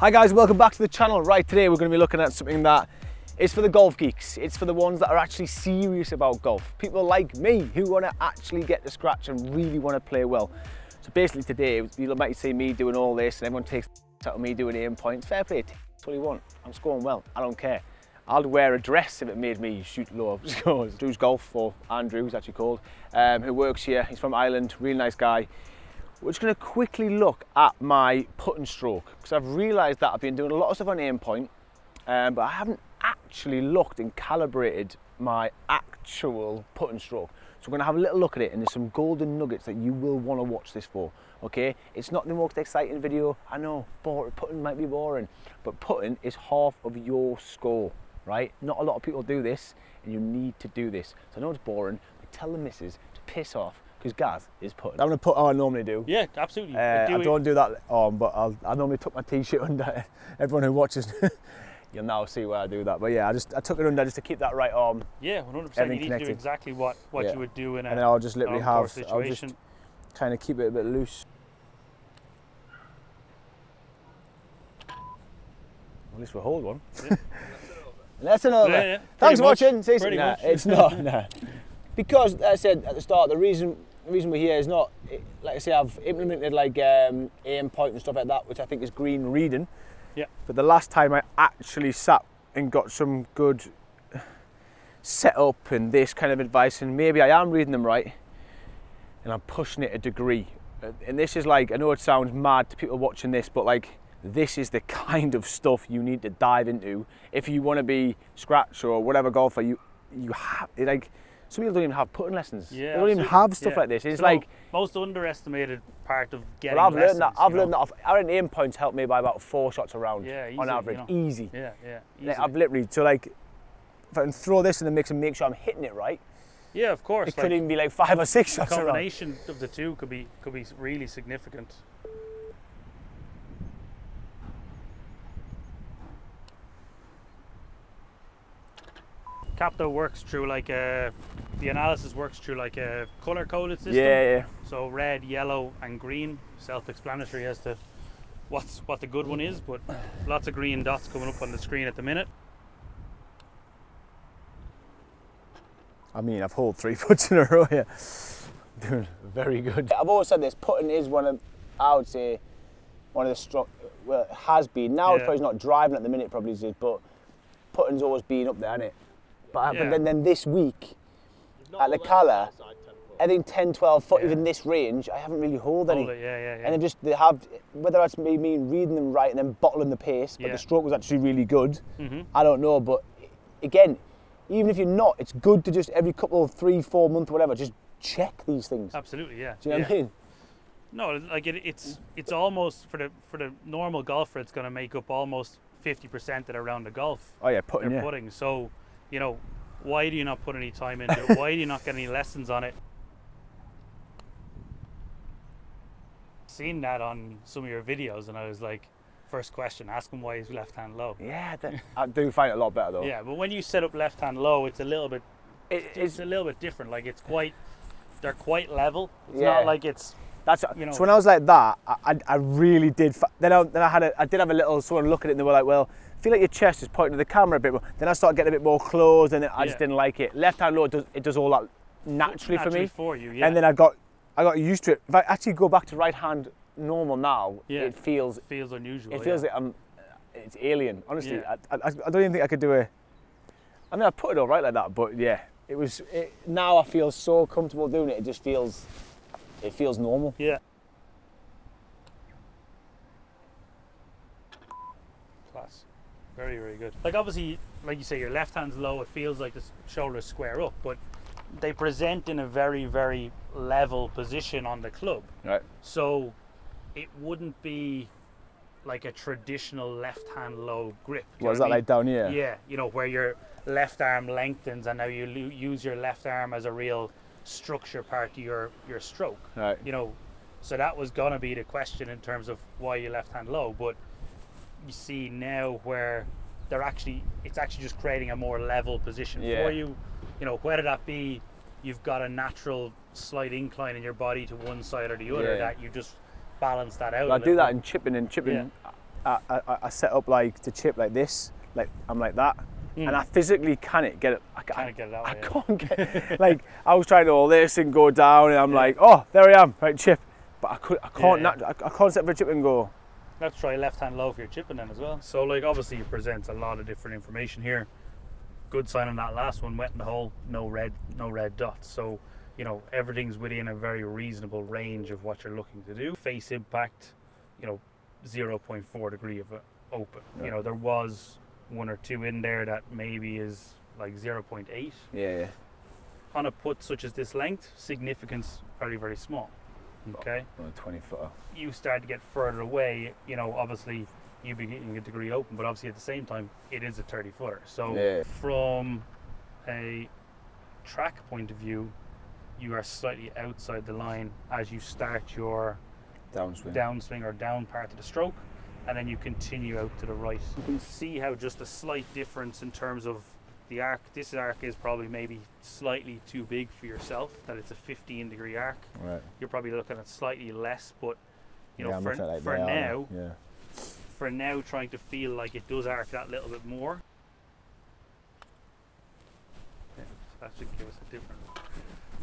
Hi guys, welcome back to the channel. Right, today we're going to be looking at something that is for the golf geeks. It's for the ones that are actually serious about golf. People like me who want to actually get the scratch and really want to play well. So basically today, you might see me doing all this and everyone takes out of me doing aim points. Fair play, that's what you want. I'm scoring well, I don't care. I'd wear a dress if it made me shoot low scores. Drew's Golf, or Andrew, who's actually called, um, who works here. He's from Ireland, really nice guy. We're just going to quickly look at my putting stroke because I've realised that I've been doing a lot of stuff on aim point, um, but I haven't actually looked and calibrated my actual putting stroke. So we're going to have a little look at it and there's some golden nuggets that you will want to watch this for. Okay, it's not the most exciting video. I know, boring, putting might be boring, but putting is half of your score, right? Not a lot of people do this and you need to do this. So I know it's boring, but tell the missus to piss off because Gaz is putting. I'm going to put how I normally do. Yeah, absolutely. Uh, do I don't do that on, but I'll, I normally tuck my t-shirt under. Everyone who watches, you'll now see why I do that. But yeah, I just I took it under just to keep that right arm. Yeah, 100%. You need everything to do exactly what, what Yeah. you would do in a And then I'll just literally on-course have, I'll just situation. kind of keep it a bit loose. At least we'll hold one. Yeah. And that's another. Yeah, yeah, Thanks pretty for much, watching. See you soon. Nah, it's not. Nah. Because as I said at the start, the reason the reason we're here is not like I say I've implemented like um, aim point and stuff like that, which I think is green reading. Yeah. But the last time I actually sat and got some good setup and this kind of advice, and maybe I am reading them right, and I'm pushing it a degree. And this is like I know it sounds mad to people watching this, but like this is the kind of stuff you need to dive into if you want to be scratch or whatever golfer you you have it like some people don't even have putting lessons Yeah, they don't even have stuff Yeah. like this it's So like most underestimated part of getting well, I've learned that I've learned know. that off, I reckon aim points help me by about four shots around Yeah, on average you know. easy Yeah, yeah. Like. I've literally so like if I can throw this in the mix and make sure I'm hitting it right yeah, of course. it like, could even be like five or six the shots around combination of the two could be could be really significant. Capto works through like a the analysis works through like a color coded system. yeah yeah So red, yellow, and green, self-explanatory as to what's what the good one is, but lots of green dots coming up on the screen at the minute. I mean, I've hauled three puts in a row here. Doing very good. I've always said this, putting is one of, I would say, one of the strong, well, it has been. Now it's Yeah. probably not driving at the minute, probably is, but putting's always been up there, hasn't it? But, Yeah. but then, then this week, at the Cala, I think 10, 12 foot, Yeah. even this range, I haven't really hauled any. It, yeah, yeah, yeah. And then just they have, whether that's me mean reading them right and then bottling the pace, but Yeah. the stroke was actually really good. Mhm. I don't know, but again, even if you're not, it's good to just every couple of three, four months, whatever, just check these things. Absolutely, yeah. Do you know yeah. what I mean? No, like it, it's it's almost for the for the normal golfer, it's going to make up almost fifty percent of their round of golf. Oh yeah, putting They're yeah. putting. So, you know, why do you not put any time into it? Why do you not get any lessons on it? Seen that on some of your videos, and I was like, first question, ask him why he's left hand low. Yeah, that, I do find it a lot better though. Yeah, but when you set up left hand low, it's a little bit It, it's it's a little bit different. Like it's quite, they're quite level. It's Yeah. not like it's that's you know- so when I was like that, I, I, really did. Then I, then I had a, I did have a little sort of look at it and they were like, well, feel like your chest is pointing to the camera a bit more. Then I started getting a bit more closed, and then I just Yeah. didn't like it. Left hand low, it does, it does all that naturally, for naturally me. for you. Yeah. And then I got, I got used to it. If I actually go back to right hand normal now, Yeah. it feels feels unusual. It feels yeah. like I'm. It's alien, honestly. Yeah. I, I, I don't even think I could do a. I mean, I put it all right like that, but yeah, it was. It, now I feel so comfortable doing it. It just feels. It feels normal. Yeah. Class. Very, very good. Like obviously, like you say, your left hand's low. It feels like the shoulders square up, but they present in a very, very level position on the club. Right. So it wouldn't be like a traditional left hand low grip. Do you Was that I like down here? Yeah, you know, where your left arm lengthens and now you lo- use your left arm as a real structure part of your, your stroke Right. you know, so that was gonna be the question in terms of why you left hand low. But you see now where they're actually, it's actually just creating a more level position Yeah. for you. You know, whether that be you've got a natural slight incline in your body to one side or the other, Yeah. that you just balance that out. I do that in chipping and chipping. Yeah. I, I, I set up like to chip like this, like I'm like that, Mm. and I physically can't get it. I, Can't get it I yeah. can't get like I was trying to all this and go down, and I'm like, oh, there I am, right chip. But I could, I can't, I, I can't set for a chip and go. Let's try left hand low for your chipping then as well. So like obviously it presents a lot of different information here. Good sign on that last one, wet in the hole, no red, no red dots. So you know everything's within a very reasonable range of what you're looking to do. Face impact, you know, 0.4 degree of open. Yeah. You know there was one or two in there that maybe is like 0.8 Yeah, yeah. on a putt such as this length. Significance very very small. Okay. On a 20 footer. you start to get further away, you know, obviously you be getting a degree open, but obviously at the same time it is a 30 footer. So Yeah. from a track point of view, you are slightly outside the line as you start your Downswing. downswing or down part of the stroke, and then you continue out to the right. You can see how just a slight difference in terms of the arc. This arc is probably maybe slightly too big for yourself. That it's a 15 degree arc. Right. You're probably looking at slightly less, but you know, yeah, for, like for now, Yeah. for now, trying to feel like it does arc that little bit more. Yeah, so that should give us a different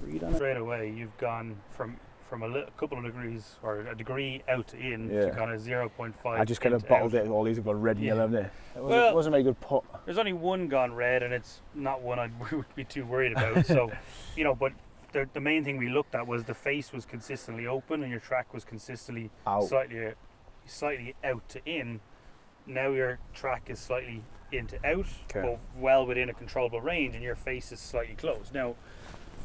read on it. Straight away, you've gone from from a li- couple of degrees or a degree out in Yeah. to kind of 0.5. I just kind of bottled out. it. All these have gone red and Yeah. yellow, haven't they? It wasn't, Well- wasn't a very good putt. There's only one gone red, and it's not one I would be too worried about. So, you know, but the, the main thing we looked at was the face was consistently open, and your track was consistently Out. slightly uh, slightly out to in. Now your track is slightly in to out, Okay. but well within a controllable range, and your face is slightly closed. Now,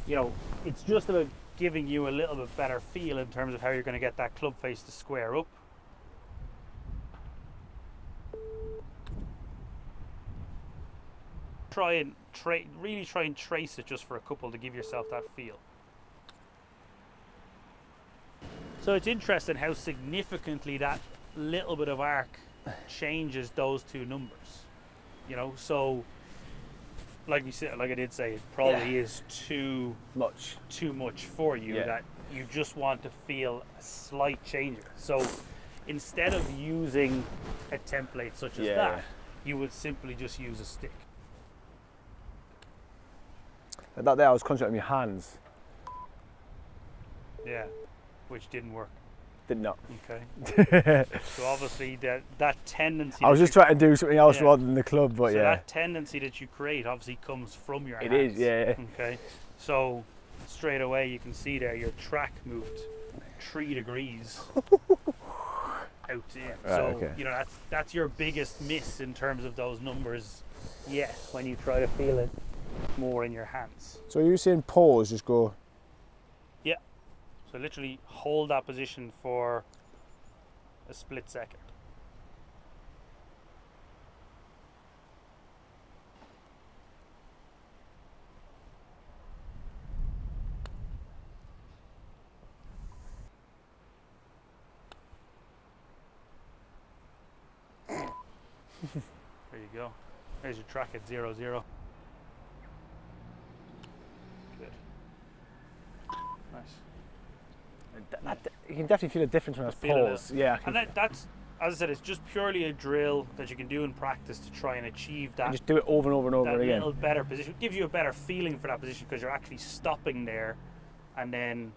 you know, it's just about giving you a little bit better feel in terms of how you're going to get that club face to square up. Try and really try and trace it just for a couple to give yourself that feel. So it's interesting how significantly that little bit of arc changes those two numbers. You know, so like you said, like I did say, it probably is too Much. too much for you Yeah. that you just want to feel a slight change. So instead of using a template such as Yeah, that, you would simply just use a stick. That there, I was concentrating on my hands. Yeah, which didn't work. Did not. Okay, so obviously that that tendency. I was just trying to do something else Yeah. rather than the club, but so yeah. that tendency that you create obviously comes from your It hands. is, yeah. Okay, so straight away you can see there your track moved three degrees out in. Right, so okay. you know that's that's your biggest miss in terms of those numbers. Yet when you try to feel it more in your hands. So you're saying pause, just go. So literally hold that position for a split second. There you go. There's your track at zero zero. Good. Nice. That, that- you can definitely feel a difference when I pause. Yeah, I And that, that's, as I said, it's just purely a drill that you can do in practice to try and achieve that, and just do it over and over and over that again. little better position. Gives you a better feeling for that position because you're actually stopping there, and then,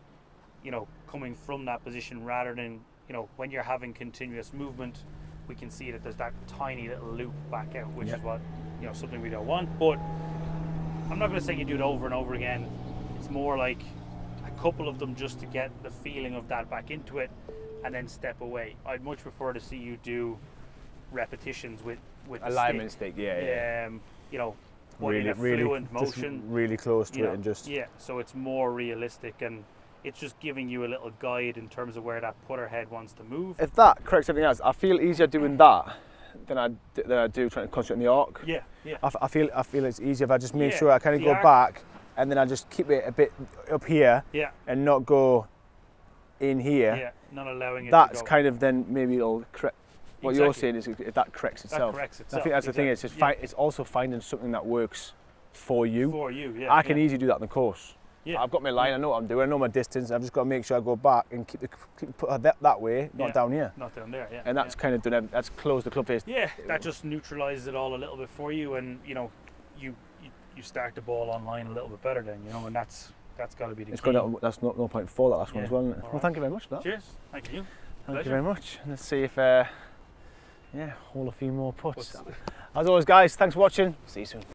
you know, coming from that position rather than, you know, when you're having continuous movement, we can see that there's that tiny little loop back out, which Yeah. is what, you know, something we don't want. But I'm not going to say you do it over and over again. It's more like couple of them just to get the feeling of that back into it and then step away. I'd much prefer to see you do repetitions with with Alignment stick. stick, yeah, yeah. Um, you know, really, a really, fluent motion. really close to it know, and just. yeah, so it's more realistic and it's just giving you a little guide in terms of where that putter head wants to move. If that corrects everything else, I feel easier doing that than I than I do trying to concentrate on the arc. Yeah, yeah. I, f- I feel I feel it's easier if I just make Yeah, sure I kind of go arc- back and then I just keep it a bit up here Yeah, and not go in here. yeah, not allowing it That's to go. kind of then maybe it'll correct. What you're Exactly. saying is if that corrects itself. that corrects itself. I think that's the thing. It's just exactly. fi- it's also finding something that works for you. for you. Yeah, I can yeah. easily do that in the course. Yeah. I've got my line, I know what I'm doing, I know my distance, I've just got to make sure I go back and keep the keep, put that, that way, not Yeah. down here. Not down there, yeah. And that's kind of done, that's closed the club face. yeah. yeah, that just neutralizes it all a little bit for you, and you know, you you, you start the ball online a little bit better then, you know, and that's that's got to be the It's key. got that, that's no, no point four that last one as well. Isn't it? Well, right. thank you very much for that. Cheers, thank you. Thank Pleasure. you very much. Let's see if, uh, yeah, haul a few more puts. As always, guys, thanks for watching. See you soon.